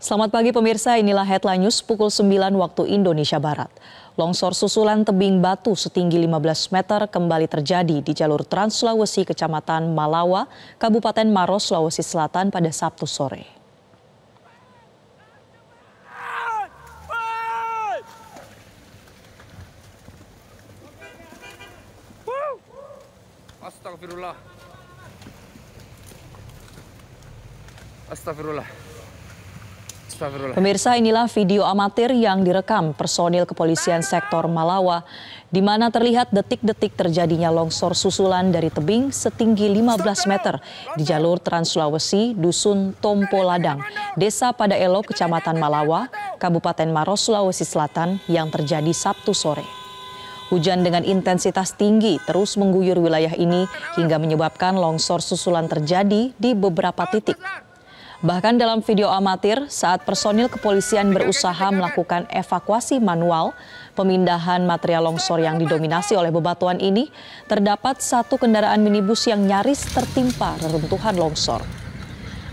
Selamat pagi pemirsa, inilah headline news pukul 9 waktu Indonesia Barat. Longsor susulan tebing batu setinggi 15 meter kembali terjadi di jalur Trans Sulawesi Kecamatan Malawa, Kabupaten Maros, Sulawesi Selatan pada Sabtu sore. Astagfirullah. Astagfirullah. Pemirsa inilah video amatir yang direkam personil kepolisian sektor Malawa di mana terlihat detik-detik terjadinya longsor susulan dari tebing setinggi 15 meter di jalur Trans Sulawesi, Dusun Tompo Ladang, Desa Pada Elo, Kecamatan Malawa, Kabupaten Maros, Sulawesi Selatan yang terjadi Sabtu sore. Hujan dengan intensitas tinggi terus mengguyur wilayah ini hingga menyebabkan longsor susulan terjadi di beberapa titik. Bahkan dalam video amatir saat personil kepolisian berusaha melakukan evakuasi manual pemindahan material longsor yang didominasi oleh bebatuan ini, terdapat satu kendaraan minibus yang nyaris tertimpa reruntuhan longsor.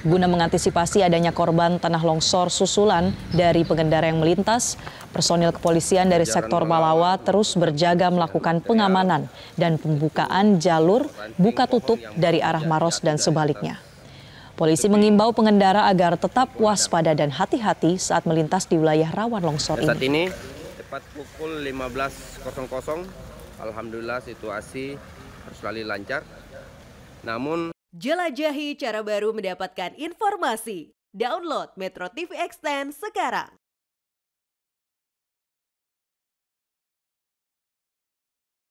Guna mengantisipasi adanya korban tanah longsor susulan dari pengendara yang melintas, personil kepolisian dari sektor Malawa terus berjaga melakukan pengamanan dan pembukaan jalur buka tutup dari arah Maros dan sebaliknya. Polisi mengimbau pengendara agar tetap waspada dan hati-hati saat melintas di wilayah rawan longsor Saat ini. ini tepat pukul 15.00, alhamdulillah situasi selalu lancar. Namun Jelajahi cara baru mendapatkan informasi. Download Metro TV Extend sekarang.